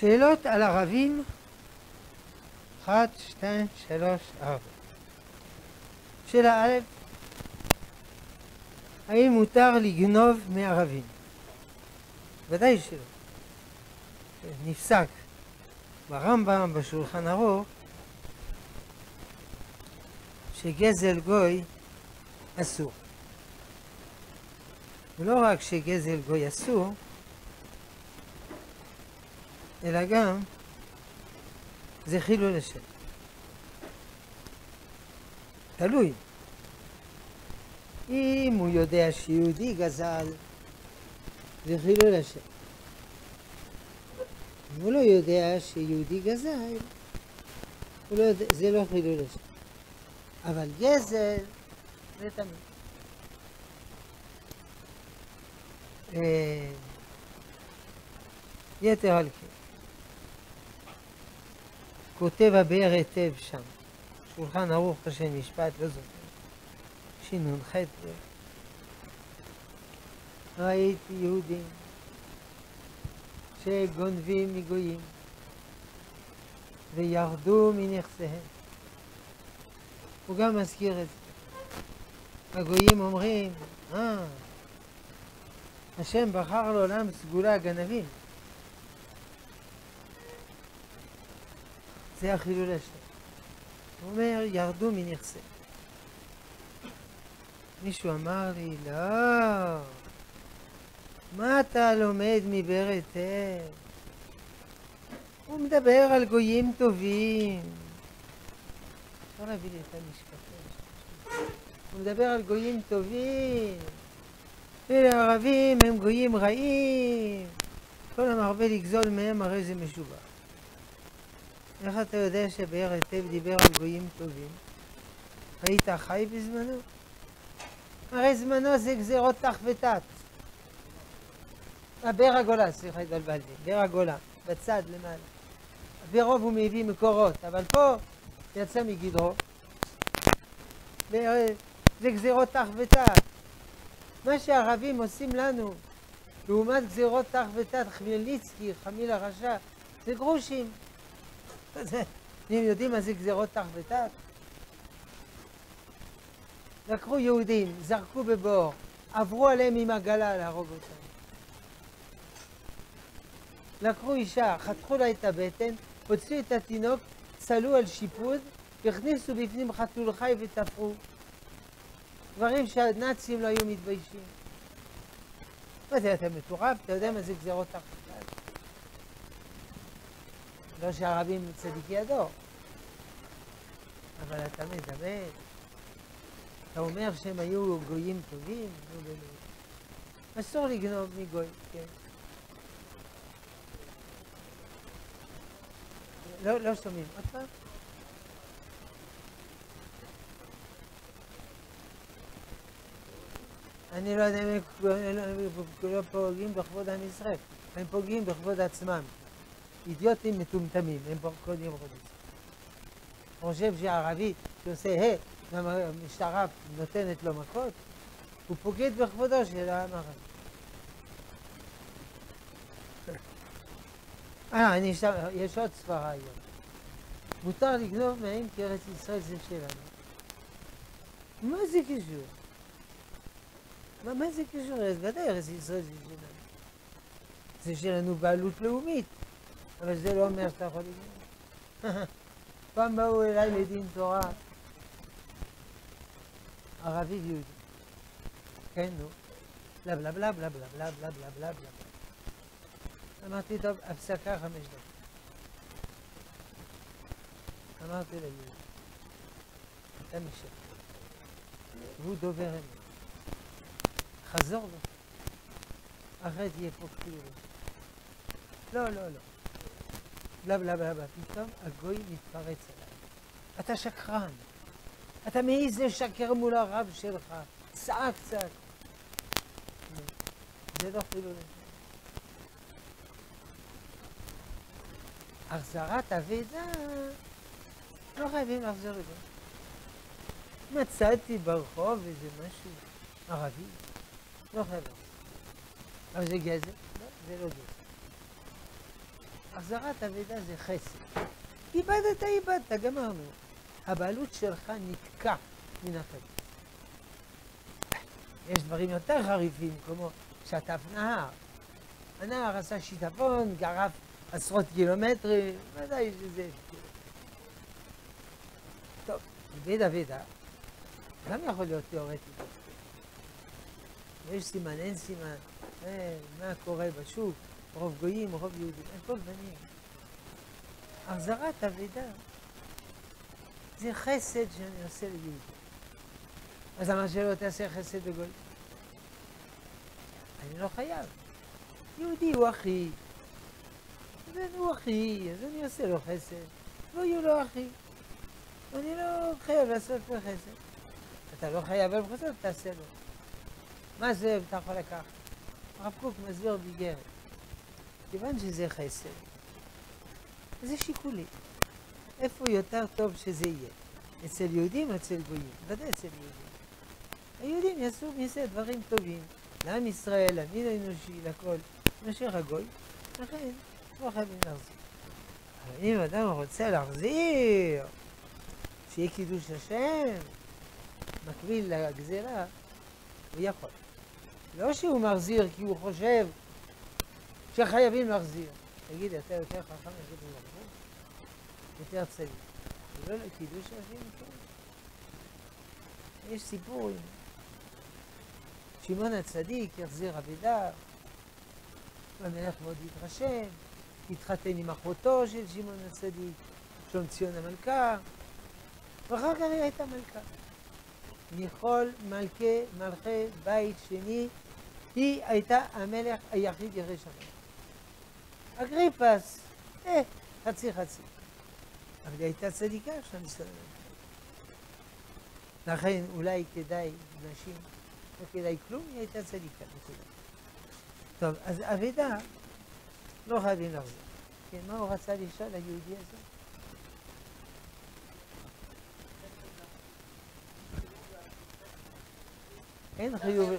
שאלות על ערבים, אחת, שתיים, שלוש, ארבע. שאלה א', האם מותר לגנוב מערבים? ודאי שלא. נפסק ברמב"ם, בשולחן ערוך, שגזל גוי אסור. ולא רק שגזל גוי אסור, אלא גם זה חילול השם. תלוי. אם הוא יודע שיהודי גזל, זה חילול השם. אם הוא לא יודע שיהודי גזל, לא יודע, זה לא חילול השם. אבל גזל זה תמיד. אה, יתר על כן. כותב הבאר היטב שם, שולחן ערוך השם משפט, לא זוכר, שנ"ח, ראיתי יהודים שגונבים מגויים וירדו מנכסיהם. הוא גם מזכיר את זה. הגויים אומרים, אה, השם בחר לעולם סגולה גנבים. זה החילול השם. הוא אומר, ירדו מנכסי. מישהו אמר לי, לא, מה אתה לומד מבאר היטב? הוא מדבר על גויים טובים. אפשר להביא לי את המשקפים. הוא מדבר על גויים טובים. אלה הערבים הם גויים רעים. כל המרבה לגזול מהם הרי זה משובח. איך אתה יודע שבאר היטב דיבר על גויים טובים? היית חי בזמנו? הרי זמנו זה גזירות תח ותת. באר הגולה, סליחה, התבלבלתי. באר הגולה, בצד למעלה. ברוב הוא מביא מקורות, אבל פה יצא מגדרו. זה גזירות תח ותת. מה שהערבים עושים לנו, לעומת גזירות תח ותת, חמליצקי, חמיל הרשע, זה גרושים. אתם יודעים מה זה גזירות תח ותת? לקחו יהודים, זרקו בבור, עברו עליהם עם עגלה להרוג אותם. לקחו אישה, חתכו לה את הבטן, הוציאו את התינוק, צלו על שיפוד, הכניסו בפנים חתול חי ותפרו. דברים שהנאצים לא היו מתביישים. מה זה, אתה מטורף? אתה יודע מה זה גזירות תח ותת? לא שהערבים צדיקי הדור. אבל אתה מדבר, אתה אומר שהם היו גויים טובים? נו באמת. אסור לגנוב מגוי, כן. לא, לא שומעים. עוד פעם? אני לא יודע אם הם לא פוגעים בכבוד עם ישראל, הם פוגעים בכבוד עצמם. אידיוטים מטומטמים, הם בכבוד ישראל. חושב שהערבי שעושה ה', גם המשטרה נותנת לו מכות, הוא פוגד בכבודו של העם הערבי. אה, אני שם, יש עוד סברה היום. מותר לגנוב מהם כי ארץ ישראל זה שלנו. מה זה קשור? מה, מה זה קשור? אז ודאי ארץ ישראל זה שלנו. זה שלנו בעלות לאומית, אבל זה לא אומר שאתה יכול לגנוב. פעם באו אליי לדין תורה ערבי ויהודי. כן, נו. בלה בלה בלה בלה בלה בלה בלה בלה בלה בלה אמרתי, טוב, הפסקה חמש דקות. אמרתי ליהודי, אתה משקר. והוא דובר אמת. חזור לו. אחרי תהיה פה כפירות. לא, לא, לא. בלה בלה בלה בלה. פתאום הגוי מתפרץ עליי. אתה שקרן. אתה מעז לשקר מול הרב שלך. צעק צעק. זה לא חילול החזרת אבידה, לא חייבים לחזור לזה. מצאתי ברחוב איזה משהו ערבי, לא חייב. אבל זה גזל? לא, זה לא גזל. החזרת אבדה זה חסד. איבדת, איבדת, גמרנו. הבעלות שלך נתקע מן החטא. יש דברים יותר חריפים, כמו שטף נהר. הנהר עשה שיטפון, גרף עשרות קילומטרים, ודאי שזה... טוב, אבדה, גם יכול להיות תיאורטי. יש סימן, אין סימן, אה, מה קורה בשוק, רוב גויים, רוב יהודים, אין כל בנים. החזרת אבדה זה חסד שאני עושה ליהודים. אז למה שלא תעשה חסד בגוי? אני לא חייב. יהודי הוא אחי. אז הוא אחי, אז אני עושה לו חסד. לא יהיו לו אחי. אני לא חייב לעשות לו חסד. אתה לא חייב, אבל בכל זאת תעשה לו. מה זה אתה יכול לקחת? הרב קוק מסביר ביגרת. כיוון שזה חסד, זה שיקולי. איפה יותר טוב שזה יהיה? אצל יהודים או אצל גויים? ודאי אצל יהודים. היהודים יעשו מזה דברים טובים. לעם ישראל, למין האנושי, לכל. מאשר הגוי, לכן לא חייבים להחזיר. אבל אם אדם רוצה להחזיר, שיהיה קידוש השם, מקביל לגזירה, הוא יכול. לא שהוא מחזיר כי הוא חושב שחייבים להחזיר. תגיד, אתה יותר חכם לקדוש ברוך הוא? יותר צדיק. לא לקידוש השם, כן. יש סיפור עם שמעון הצדיק, החזיר אבידר, והמלך מאוד התרשם, התחתן עם אחותו של שמעון הצדיק, שלום ציון המלכה, ואחר כך היא הייתה מלכה. מכל מלכי מלכי בית שני, היא הייתה המלך היחיד ירא שמיים. אגריפס, אה, חצי חצי. אבל היא הייתה צדיקה של ישראל. לכן אולי כדאי נשים, לא כדאי כלום, היא הייתה צדיקה. נקודה. טוב, אז אבידה לא חייבים לחזור. כן, מה הוא רצה לשאול, היהודי הזה? אין חיוב,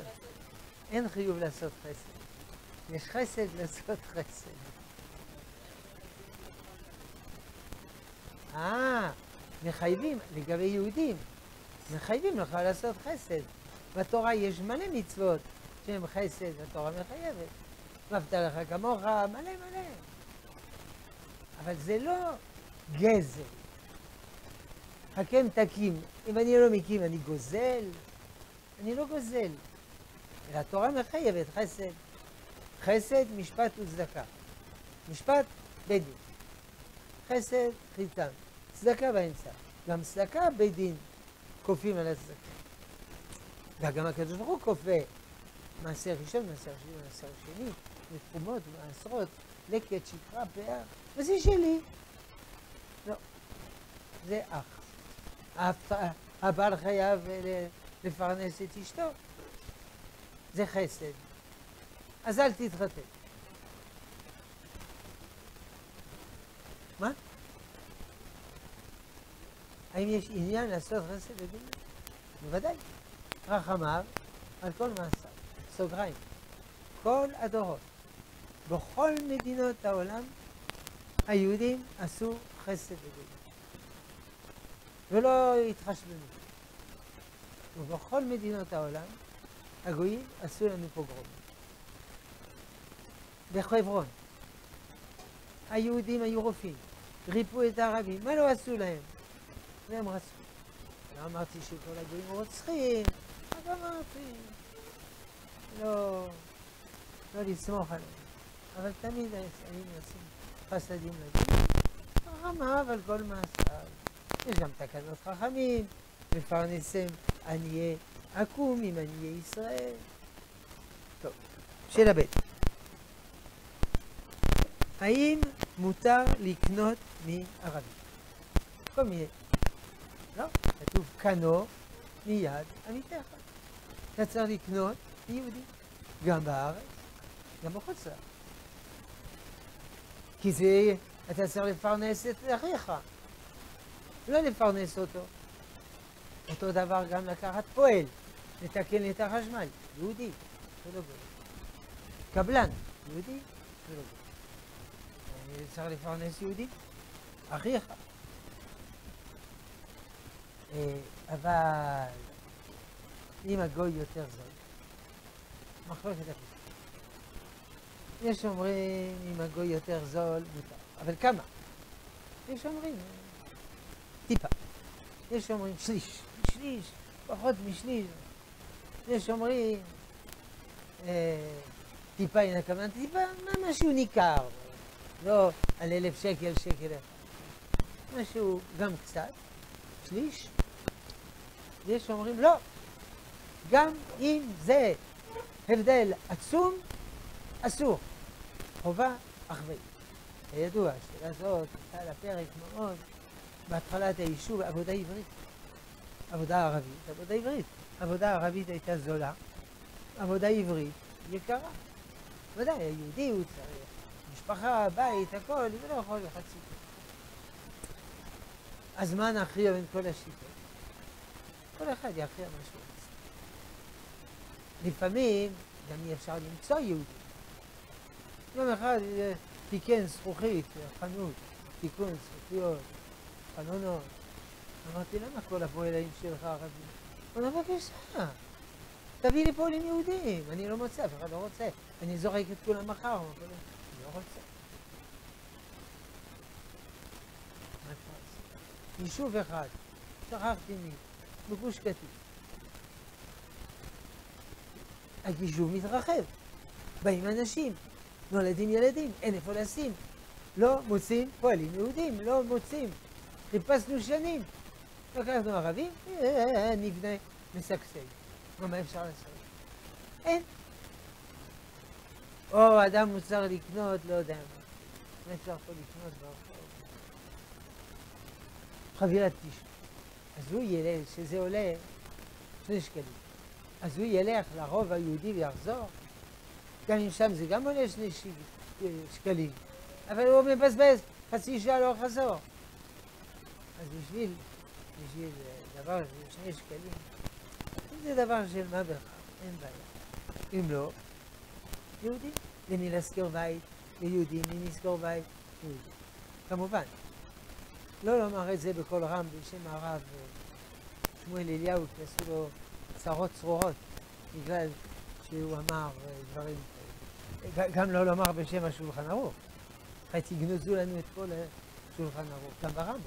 אין חיוב לעשות חסד. יש חסד לעשות חסד. אה, מחייבים, לגבי יהודים, מחייבים לך לעשות חסד. בתורה יש מלא מצוות שהן חסד, התורה מחייבת. ואהבת לך כמוך, מלא מלא. אבל זה לא גזל. הקם תקים. אם אני לא מקים, אני גוזל? אני לא גוזל. אלא התורה מחייבת חסד. חסד, משפט וצדקה. משפט, דין. חסד, חיתן. צדקה באמצע. גם צדקה, בית דין. כופים על הצדקה. וגם הקדוש ברוך הוא כופה מעשר ראשון, מעשר שני, מעשר שני, מתרומות, מעשרות, לקט, שכרה, פאה, וזה שלי. לא, זה אח. הבעל חייב לפרנס את אשתו. זה חסד. אז אל תתחתן. מה? האם יש עניין לעשות חסד לגמרי? בוודאי. רחמיו על כל מעשיו. סוגריים. כל הדורות, בכל מדינות העולם, היהודים עשו חסד לגמרי. ולא התחשבנו. ובכל מדינות העולם, הגויים עשו לנו פוגרום. בחברון, היהודים היו רופאים, ריפו את הערבים, מה לא עשו להם? והם רצו. לא אמרתי שכל הגויים רוצחים, אז אמרתי, לא, לא לסמוך עליהם. אבל תמיד היינו עושים חסדים לגויים, רחמיו על כל מעשיו. יש גם תקנות חכמים, מפרנסם עניי עקום עם עניי ישראל. טוב, שאלה ב' האם מותר לקנות מערבים? כל מיני. כתוב קנו מיד עמיתך. אתה צריך לקנות מיהודי, גם בארץ, גם בחוץ. כי זה, אתה צריך לפרנס את אחיך, לא לפרנס אותו. אותו דבר גם לקחת פועל, לתקן את החשמל, יהודי, זה לא גוי. קבלן, יהודי, זה לא גוי. צריך לפרנס יהודי, אחיך. אה, אבל אם הגוי יותר זול, מחלוקת הפסוק. יש אומרים אם הגוי יותר זול, מותר. אבל כמה? יש אומרים טיפה. יש אומרים שליש, שליש, פחות משליש. יש אומרים אה, טיפה, הנה הכוונה טיפה, משהו ניכר. לא על אלף שקל, שקל אחד. משהו גם קצת, שליש. יש אומרים לא, גם אם זה הבדל עצום, אסור. חובה אחראית. כידוע, השאלה הזאת הייתה על הפרק מאוד בהתחלת היישוב, עבודה עברית. עבודה ערבית, עבודה עברית. עבודה ערבית הייתה זולה, עבודה עברית יקרה. ודאי, היהודי הוא צריך משפחה, בית, הכל, זה לא יכול להיות חצי. אז מה נכריע בין כל השיטות? כל אחד יכריע מה שהוא רוצה. לפעמים גם אי אפשר למצוא יהודי. יום אחד תיקן זכוכית, חנות, תיקון זכוכיות, חלונות. אמרתי, למה כל הפועלים שלך ערבים? הוא אומר, בבקשה, תביא לי פועלים יהודים. אני לא מוצא, אף אחד לא רוצה. אני זורק את כולם מחר. אני לא רוצה. יישוב אחד, שכחתי מי, בגוש קטיף. היישוב מתרחב, באים אנשים, נולדים ילדים, אין איפה לשים. לא מוצאים פועלים יהודים, לא מוצאים. חיפשנו שנים. לקחנו ערבים, אה, נבנה, משגשג. מה אפשר לעשות? אין. או אדם מוצר לקנות, לא יודע מה. מה אפשר פה לקנות ברחוב? חבירת טישו. אז הוא ילך, שזה עולה שני שקלים. אז הוא ילך לרוב היהודי ויחזור? גם אם שם זה גם עולה שני שקלים. אבל הוא מבזבז חצי שעה לא חזור. אז בשביל, בשביל דבר של שני שקלים, זה דבר של מה בכך, אין בעיה. אם לא, יהודי. למי להשכיר בית ליהודים, מי לשכור בית ליהודים. כמובן. לא לומר את זה בקול רם בשם הרב שמואל אליהו, כי עשו לו צרות צרורות בגלל שהוא אמר דברים כאלה. גם לא לומר בשם השולחן ערוך. תגנזו לנו את כל השולחן ערוך, גם ברמב"ם,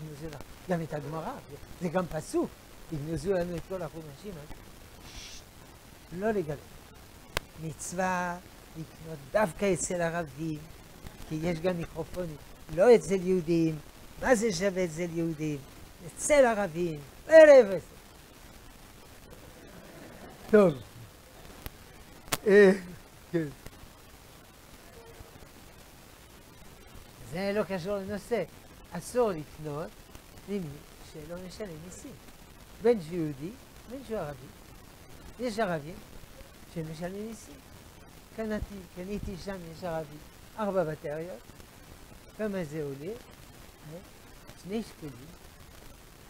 תגנזו לנו, גם את הגמרא, זה גם פסוק, תגנזו לנו את כל החומשים, לא לגלות. מצווה לקנות דווקא אצל ערבים, כי יש גם מיקרופונים, לא אצל יהודים, מה זה שווה אצל יהודים? אצל ערבים, ערב טוב. אה, כן. זה לא קשור לנושא. אסור לקנות ממי שלא משלם מיסים. בין שהוא יהודי, בין שהוא ערבי. יש ערבים שמשלמים מיסים. קניתי, קניתי שם, יש ערבי, ארבע בטריות. כמה זה עולה? שני שקלים.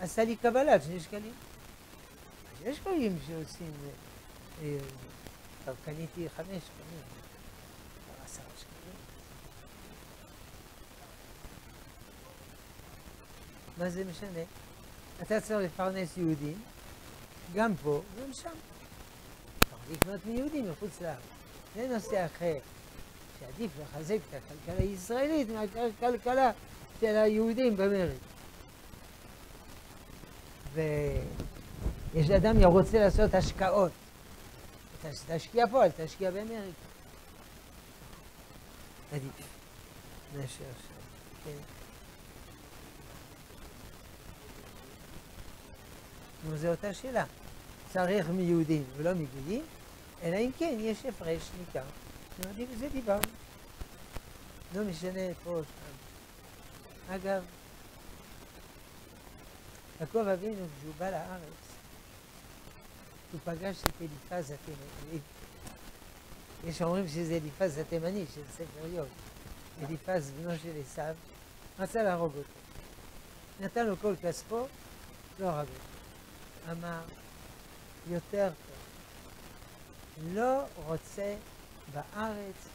עשה לי קבלה, שני שקלים. יש גויים שעושים... טוב, קניתי חמש שקלים. עשרה שקלים. מה זה משנה? אתה צריך לפרנס יהודים, גם פה, גם שם. צריך לקנות מיהודים מחוץ לארץ. זה נושא אחר, שעדיף לחזק את הכלכלה הישראלית מהכלכלה של היהודים באמריקה. ויש אדם שרוצה לעשות השקעות. תשקיע פה, אל תשקיע באמריקה. עדיף. עכשיו. כן. נו, זו אותה שאלה. צריך מיהודים ולא מגויים, אלא אם כן יש הפרש ניכר. זה דיברנו. לא משנה פה שם. אגב, יעקב אבינו, כשהוא בא לארץ, הוא פגש את אליפז התימני. יש אומרים שזה אליפז התימני של ספר יום. אליפז בנו של עשיו, רצה להרוג אותו. נתן לו כל כספו, לא הרג אותו. אמר, יותר טוב. לא רוצה בארץ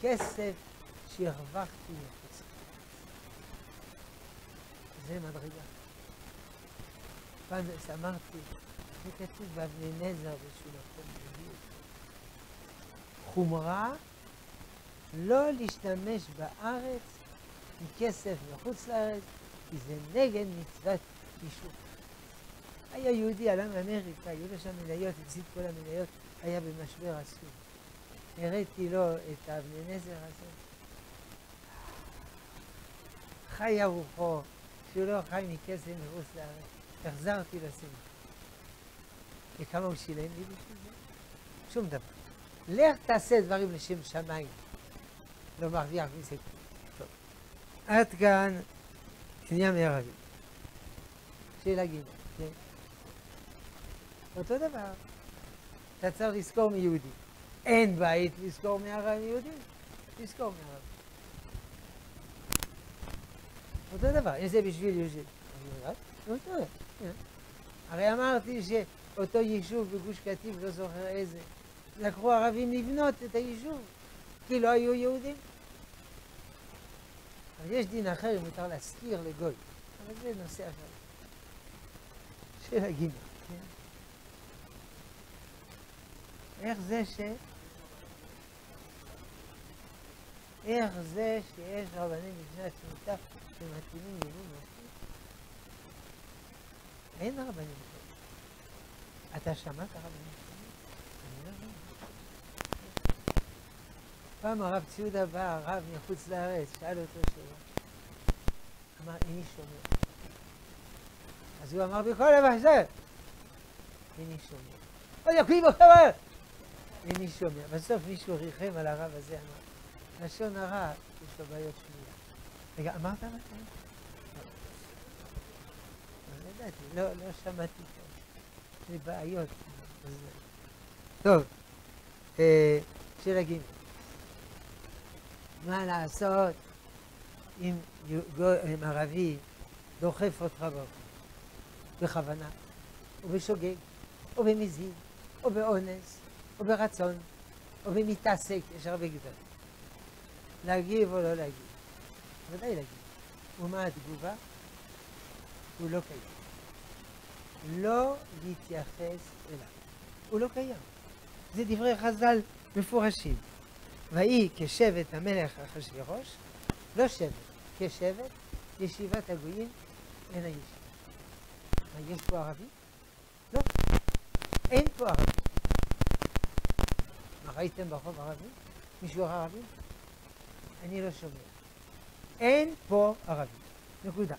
כסף שהרווחתי מחוץ זה מדרגה. פעם אמרתי, זה כתוב באבני נזר בשביל מקום חומרה לא להשתמש בארץ עם כסף מחוץ לארץ, כי זה נגד מצוות יישוב. היה יהודי, עלה מאמריקה, היו לו שם מניות, הפסיד כל המניות, היה במשבר עצום. הראיתי לו את האבני נזר הזה. חי רוחו, שהוא לא חי מכסף מחוץ לארץ. החזרתי לסמל. וכמה הוא שילם לי בשביל זה? שום דבר. לך תעשה דברים לשם שמיים. לא מרוויח מזה טוב. עד כאן עניין מערבי. שאלה ג' כן. אותו דבר. אתה צריך לזכור מיהודי. אין בית לזכור מערב מיהודים, לזכור מערב. אותו דבר, אם זה בשביל יהודי. הרי אמרתי שאותו יישוב בגוש קטיף, לא זוכר איזה, לקחו ערבים לבנות את היישוב, כי לא היו יהודים. אבל יש דין אחר, מותר להזכיר לגוי. אבל זה נושא אחר. שאלה ג' כן? איך זה ש... איך זה שיש רבנים לפני השמיטה שמתאימים לימוד מספיק? אין רבנים כאלה. אתה שמעת רבנים כאלה? אני לא יודע. פעם הרב ציודה בא, הרב מחוץ לארץ, שאל אותו שאלה. אמר, איני שומע. אז הוא אמר בכל הבחזר, איני שומע. אוי, יקריבו חבר'ה! איני שומע. בסוף מישהו ריחם על הרב הזה, אמר, לשון הרע, יש לו בעיות שמיעה. רגע, אמרת מה זה? לא ידעתי, לא, לא שמעתי טוב. יש בעיות. טוב, שאלה ג' מה לעשות אם ערבי דוחף אותך באופן, בכוונה, או בשוגג, או במזיד, או באונס, או ברצון, או במתעסק, יש הרבה גדולים. להגיב או לא להגיב? ודאי להגיב. ומה התגובה? הוא לא קיים. לא להתייחס אליו. הוא לא קיים. זה דברי חז"ל מפורשים. ויהי כשבט המלך אחשוורוש, לא שבט, כשבט, ישיבת הגויים אין הישיבה. מה, יש פה ערבים? לא. אין פה ערבים. מה, ראיתם ברחוב ערבים? מישהו ראה ערבים? אני לא שומע. אין פה ערבים. נקודה.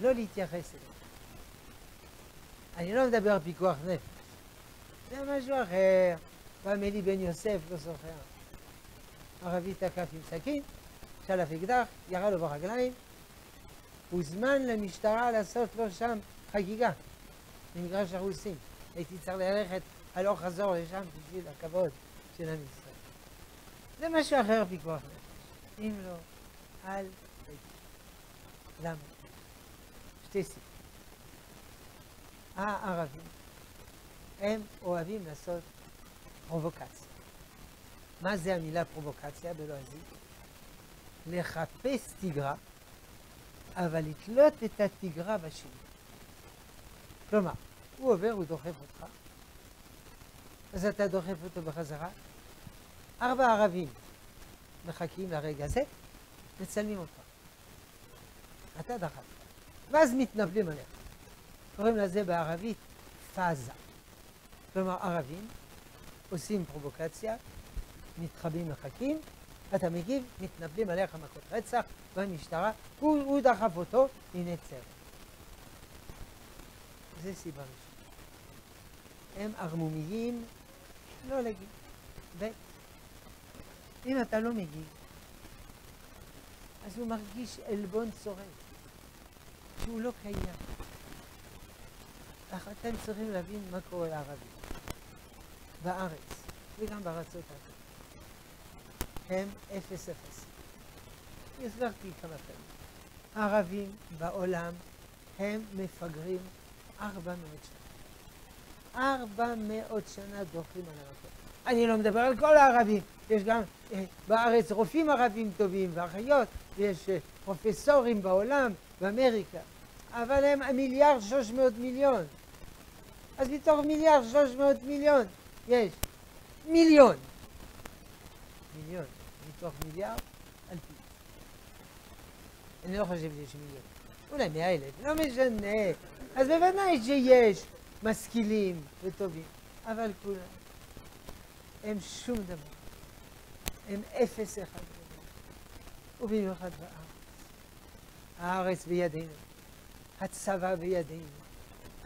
לא להתייחס אליהם. אני לא מדבר על פיקוח נפש. זה משהו אחר. פעם אלי בן יוסף, לא זוכר. ערבי תקף עם סכין, שלף אקדח, ירה לו ברגליים. הוזמן למשטרה לעשות לו שם חגיגה, במגרש הרוסים. הייתי צריך ללכת הלוך חזור לשם בשביל הכבוד של עם ישראל. זה משהו אחר פיקוח נפש. אם לא, אל תגיד. למה? שתי סיבות. הערבים, הם אוהבים לעשות פרובוקציה. מה זה המילה פרובוקציה בלועזית? לחפש תיגרה, אבל לתלות את התיגרה בשני. כלומר, הוא עובר, הוא דוחף אותך, אז אתה דוחף אותו בחזרה. ארבע ערבים מחכים לרגע הזה, מצלמים אותך. אתה דחפת. ואז מתנפלים עליך. קוראים לזה בערבית פאזה. כלומר, ערבים עושים פרובוקציה, מתחבאים מחכים, אתה מגיב, מתנפלים עליך מכות רצח, במשטרה, הוא, הוא דחף אותו, הנה צר. זה סיבה ראשונה. הם ערמומיים לא להגיד. אם אתה לא מגיב, אז הוא מרגיש עלבון צורף, שהוא לא קיים. אך אתם צריכים להבין מה קורה לערבים. בארץ, וגם בארצות האחרות. הם אפס אפס. הסברתי כמה פעמים. הערבים בעולם הם מפגרים ארבע מאות שנה. ארבע מאות שנה דוחים על המקום. אני לא מדבר על כל הערבים, יש גם אה, בארץ רופאים ערבים טובים ואחיות, יש אה, פרופסורים בעולם, באמריקה, אבל הם מיליארד שלוש מאות מיליון. אז מתוך מיליארד שלוש מאות מיליון יש מיליון. מיליון מתוך מיליארד, אל תהיה. אני לא חושב שיש מיליון. אולי מאה אלף, לא משנה. אז בוודאי שיש משכילים וטובים, אבל כולם הם שום דבר. הם אפס אחד גדול. ובמיוחד בארץ. הארץ בידינו, הצבא בידינו,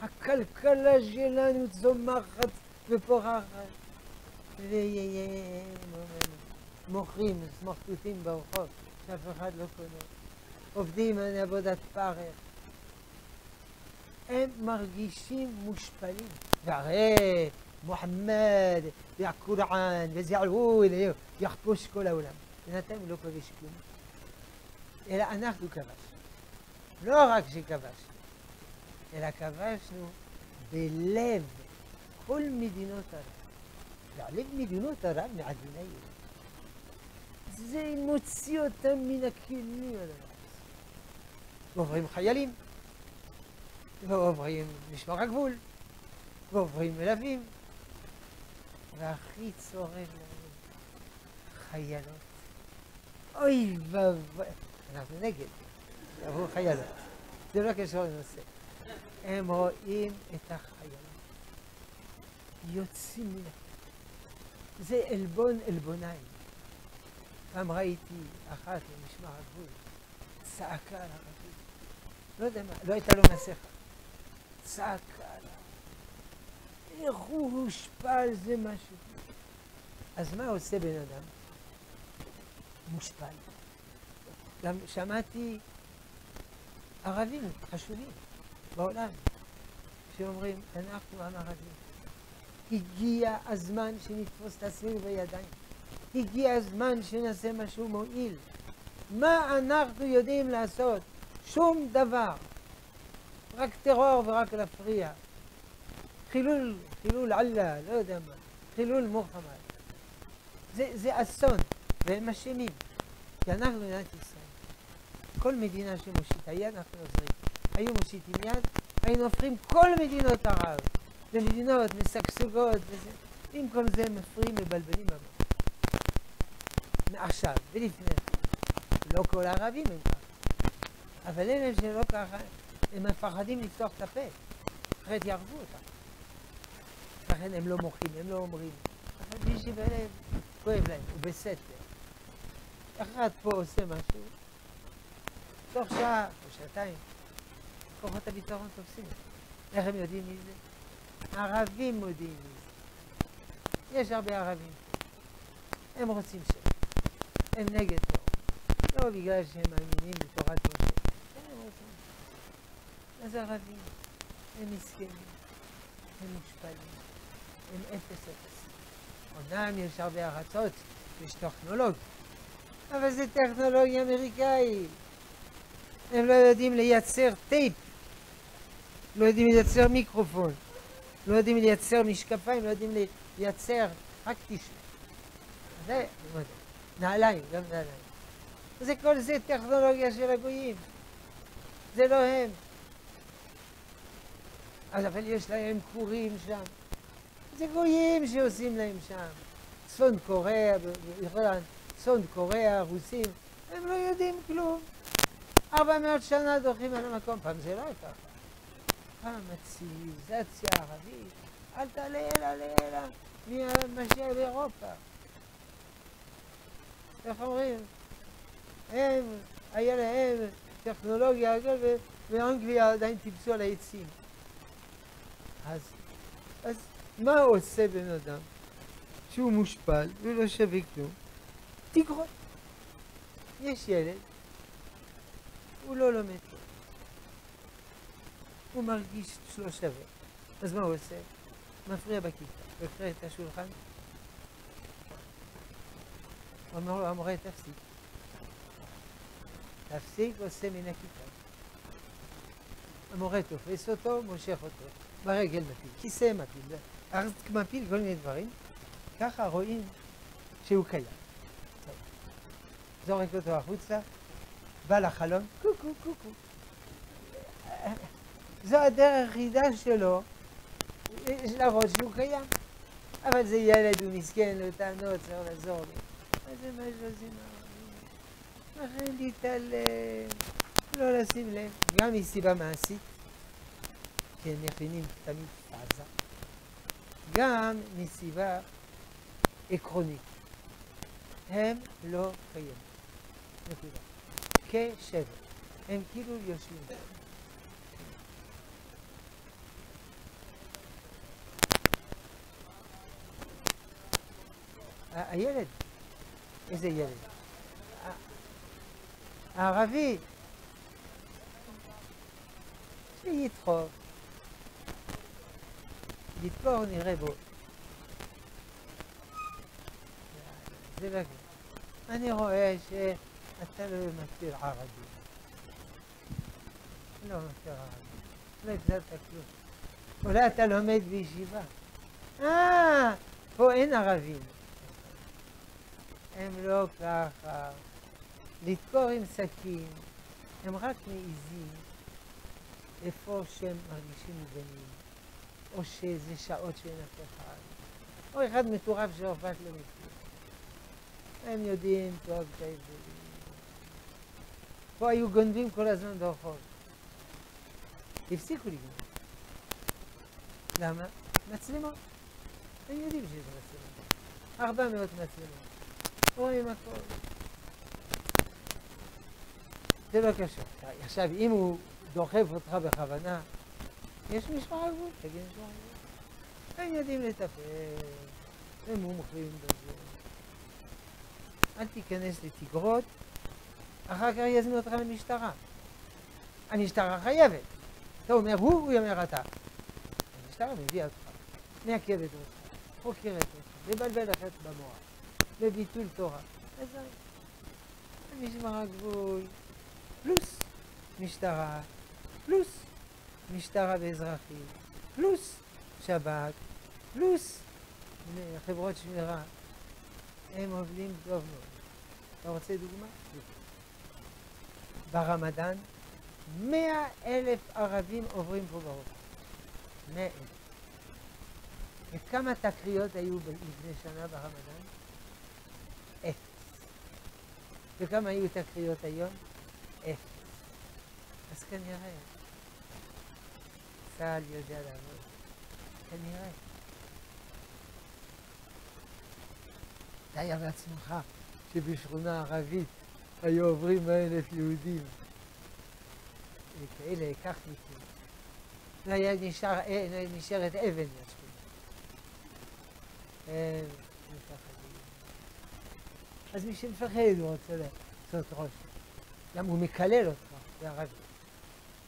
הכלכלה שלנו צומחת ופורחת. ומוכרים סמרטוטים ברחוב, שאף אחד לא קונה. עובדים על עבודת פרך. הם מרגישים מושפלים. והרי מוחמד והקוראן וזערול יכבוש כל העולם. בינתיים הוא לא כובש כלום. אלא אנחנו כבשנו. לא רק שכבשנו, אלא כבשנו בלב כל מדינות ערב. ועלב מדינות ערב מעדיני זה מוציא אותם מן הכלים על הארץ. ועוברים חיילים, ועוברים משמר הגבול, ועוברים מלווים, והכי צורם לנו חיילות. אוי ואבוי, אנחנו נגד, עבור חיילות. זה לא קשור לנושא. הם רואים את החיילות. יוצאים מן זה עלבון עלבוניים. פעם ראיתי אחת ממשמר הגבול, צעקה על הרבים. לא יודע מה, לא הייתה לו מסכה. צעקה עליו. איך הוא הושפע על זה משהו. אז מה עושה בן אדם? מושפל. גם שמעתי ערבים חשובים בעולם שאומרים, אנחנו עם ערבים. הגיע הזמן שנתפוס את עצמנו בידיים. הגיע הזמן שנעשה משהו מועיל. מה אנחנו יודעים לעשות? שום דבר. רק טרור ורק להפריע. חילול, חילול אללה, לא יודע מה. חילול מוחמד. זה, זה אסון, והם אשמים. כי אנחנו מדינת ישראל. כל מדינה שמושיטה יד, אנחנו עוזרים. היו מושיטים יד, היינו הופכים כל מדינות ערב למדינות משגשגות וזה. במקום זה הם מפריעים, מבלבלים במוח. מעכשיו ולפני לא כל הערבים הם ככה. אבל אלה שלא ככה, הם מפחדים לפתוח את הפה, אחרת יהרגו אותם. לכן הם לא מוחים, הם לא אומרים. אבל מי שבלב, כואב להם, הוא בסתר. אחד פה עושה משהו, תוך שעה או שעתיים, כוחות הביטחון תופסים. איך הם יודעים מי זה? ערבים מודיעים מי זה. יש הרבה ערבים. הם רוצים שם. הם נגד טרור. לא בגלל שהם מאמינים בתורת משה. הם רוצים. אז ערבים, הם מסכנים, הם מושפלים, הם אפס אפס. אומנם יש הרבה ארצות, יש טכנולוגיה, אבל זה טכנולוגיה אמריקאית. הם לא יודעים לייצר טייפ, לא יודעים לייצר מיקרופון, לא יודעים לייצר משקפיים, לא יודעים לייצר רק תשמע. זה, נעליים, גם נעליים. זה כל זה טכנולוגיה של הגויים. זה לא הם. אבל יש להם כורים שם. זה גויים שעושים להם שם. צפון קוריאה, צפון קוריאה, רוסים, הם לא יודעים כלום. ארבע מאות שנה דוחים על המקום. פעם זה לא היה ככה. פעם הציוויליזציה הערבית, אל תעלה אלא ממה שהיה באירופה. איך אומרים? הם, היה להם טכנולוגיה, ואנגליה עדיין טיפסו על העצים. אז, אז מה עושה בן אדם שהוא מושפל ולא שווה כלום? תגרום. יש ילד, הוא לא לומד טוב. הוא מרגיש שלא שווה. אז מה הוא עושה? מפריע בכיתה, מפריע את השולחן. אומר לו המורה, תפסיק. תפסיק עושה מן הכיתה. המורה תופס אותו, מושך אותו, ברגל מפיל, כיסא מפיל, ארז מפיל, כל מיני דברים. ככה רואים שהוא קיים. זורק אותו החוצה, בא לחלון, קוקו קוקו. זו הדרך היחידה שלו להראות שהוא קיים. אבל זה ילד, הוא מסכן, לו טענות, צריך לעזור לי. אז זה מה שעושים הערבים. לכן להתעלם, לא לשים לב, גם מסיבה מעשית, כי הם מכינים תמיד פאזה, גם מסיבה עקרונית. הם לא קיימים. נקודה. כשבר. הם כאילו יושבים. הילד, איזה ילד? הערבי, שידחוף, לדקור נראה בו. זה לא אני רואה שאתה לא מכיר ערבי. לא מכיר ערבי. לא הגזרת כלום. אולי אתה לומד בישיבה. אה, פה אין ערבים. הם לא ככה. לדקור עם סכין, הם רק מעיזים איפה שהם מרגישים מוגנים, או שזה שעות שאין אף אחד, או אחד מטורף שעופת למחיר. הם יודעים טוב את ההבדלים. פה היו גונבים כל הזמן ברחוב. הפסיקו לגנוב. למה? מצלמות. הם יודעים שיש מצלמות. 400 מצלמות. רואים הכל. זה לא קשור. עכשיו, אם הוא דוחף אותך בכוונה, יש משמר הגבול, תגיד משמר הגבול. הם יודעים לטפל, הם מומחים בזה. אל תיכנס לתגרות, אחר כך יזמינו אותך למשטרה. המשטרה חייבת. אתה אומר הוא, הוא אומר אתה. המשטרה מביאה אותך, מעכבת אותך, חוקרת אותך, מבלבל לך במוח. בביטול תורה. איזה... משמר הגבול, פלוס משטרה, פלוס משטרה ואזרחים, פלוס שב"כ, פלוס חברות שמירה. הם עובדים טוב מאוד. אתה רוצה דוגמה? ברמדאן, מאה אלף ערבים עוברים פה ברוך. מאה אלף. וכמה תקריות היו לפני שנה ברמדאן? אפס. וכמה היו תקריות היום? אפס. אז כנראה, צה"ל יודע לעבוד. כנראה. תאר לעצמך שבשכונה ערבית היו עוברים מאה אלף יהודים. כאלה כחניקים. לא היה נשאר, נשארת אבן מהשכונה. אז מי שמפחד הוא רוצה לעשות ראש. גם הוא מקלל אותך בערבית.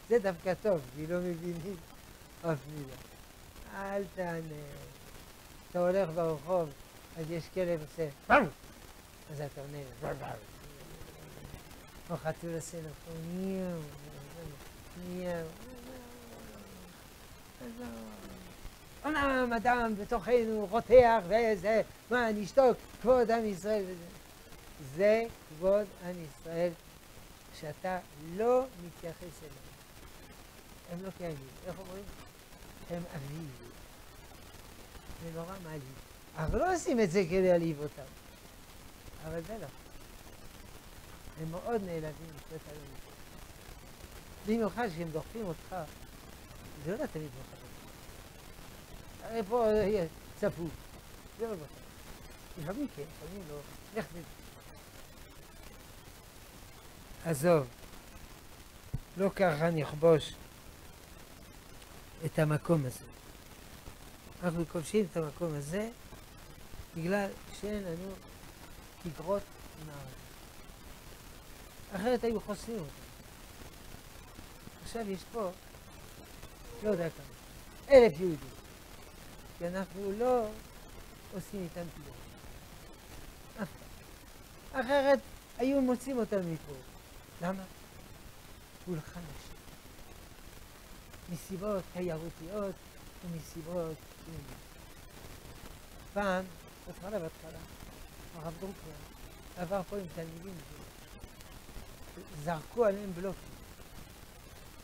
זה דווקא טוב, כי לא מבינים אף מילה. אל תענה. אתה הולך ברחוב, אז יש כלב עושה אז אתה עונה או חתול עושה לו ניו, ניו. אומנם אדם בתוכנו רותח וזה, מה נשתוק, כבוד עם ישראל וזה. זה כבוד עם ישראל, שאתה לא מתייחס אליהם. הם לא קיימים. איך אומרים? הם אביב. זה נורא מעליב. אבל לא עושים את זה כדי להעליב אותם. אבל זה לא. הם מאוד נעלבים על המצוות. במיוחד כשהם דוחפים אותך, זה לא תמיד מחבר. הרי פה צפוף, זה לא מחבר. לפעמים כן, לפעמים לא. לך תדע. עזוב, לא ככה נכבוש את המקום הזה. אנחנו כובשים את המקום הזה בגלל שאין לנו תגרות מהארץ. אחרת היו חוסמים אותנו. עכשיו יש פה, לא יודע כמה, אלף יהודים, כי אנחנו לא עושים איתם פעם. אחרת היו מוצאים אותנו מפה. למה? פולחן השם. מסיבות תיירותיות ומסיבות פנימיות. פעם בהתחלה, בהתחלה, הרב דרוקמן עבר פה עם תלמידים, זרקו עליהם בלוקים.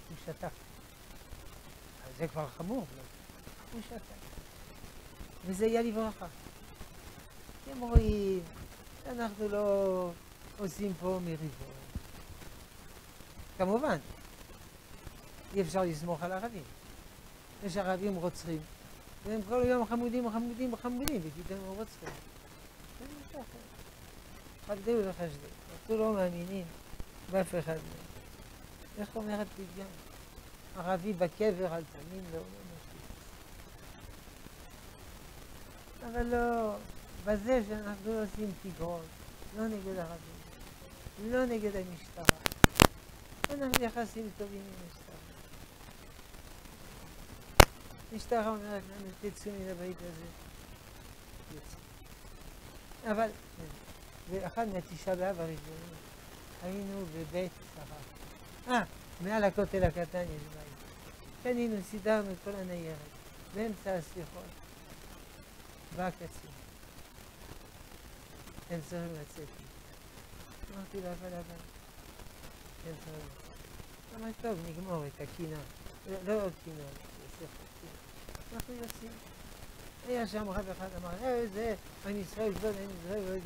הוא שתק. זה כבר חמור, הוא שתק. וזה יהיה לברכה. הם רואים, אנחנו לא עושים פה מריבות. כמובן, אי אפשר לסמוך על ערבים. יש ערבים רוצחים, והם כל היום חמודים, חמודים, חמודים, ופתאום הם רוצחים. חדו וחשדו, אנחנו לא מאמינים באף אחד מהם. איך אומרת פתגם? ערבי בקבר על פנים לא אבל לא, בזה שאנחנו לא עושים תגרות, לא נגד ערבים, לא נגד המשטרה. אנחנו יחסים טובים עם המשטרה. המשטרה אומרת לנו, תצאו מן הבית הזה. אבל, באחד מהתשעה באב הראשונים, היינו בבית שרה. אה, מעל הכותל הקטן יש בית. קנינו, סידרנו את כל הניירת, באמצע הסליחות. בא הקצין. הם צריכים לצאת. אמרתי לו, אבל אבל, הם צריכים לצאת. אמרתי, טוב, נגמור את הקינה. לא עוד קינה, סליחה. אנחנו יוצאים. היה שם רב אחד אמר, אה, זה, עם ישראל גדול, עם ישראל גדול.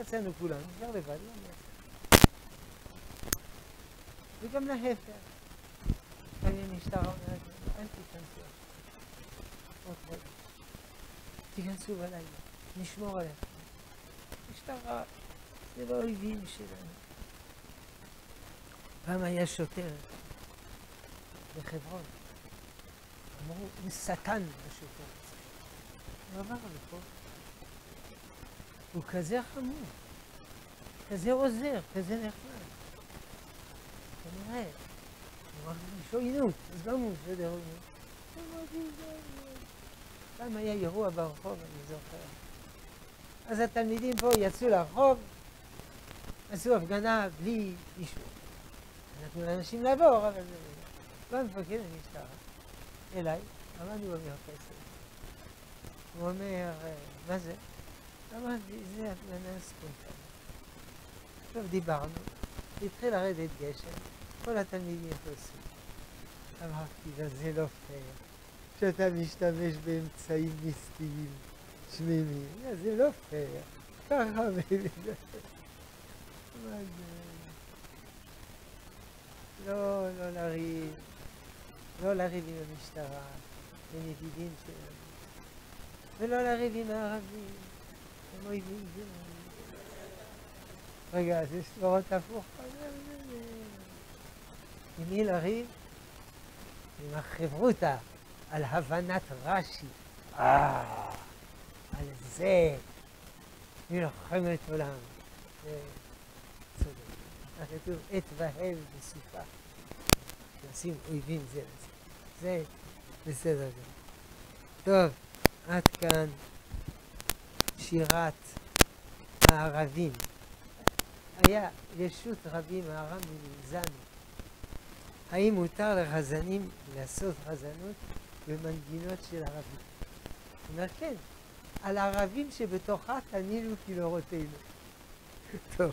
יצאנו כולם, נשאר לבד, לא יצא. וגם להפך. המשטרה אומרת, אל תיכנסו. עוד חודש. תיכנסו בלילה, נשמור עליכם. משטרה זה לא אויבים שלנו. פעם היה שוטר בחברון, אמרו, הוא שטן לשוטר הזה. הוא עבר לפה. הוא כזה חמור, כזה עוזר, כזה נחמד. כנראה, הוא מרגיש עוינות, אז גם הוא בסדר עוינות. פעם היה אירוע ברחוב, אני זוכר. אז התלמידים פה יצאו לרחוב, עשו הפגנה בלי אישור. נתנו לאנשים לעבור, אבל זה... בא מפקד המשטרה אליי, עמדנו במרפסת. הוא אומר, מה זה? אמרתי, זה הפגנה ספונטנית. עכשיו דיברנו, התחיל לרדת גשם, כל התלמידים נכנסו. אמרתי לו, זה לא פייר. שאתה משתמש באמצעים מיסטיים שמימים. זה לא פייר. ככה לא, לא לריב, לא לריב עם המשטרה, הם ידידים שלנו, ולא לריב עם הערבים, הם אויבים שלנו. רגע, אז יש סברות הפוך. עם מי לריב? עם החברותא. על הבנת רש"י. אה, על זה מלחמת עולם. זה צודק. כתוב עת והל בסופה. נשים אויבים זה לזה. זה בסדר. טוב, עד כאן שירת הערבים. היה ישות רבים מהרם מזני. האם מותר לחזנים לעשות חזנות במנגינות של ערבים. הוא אומר, כן, על הערבים שבתוכה תנילו כינורותינו. טוב.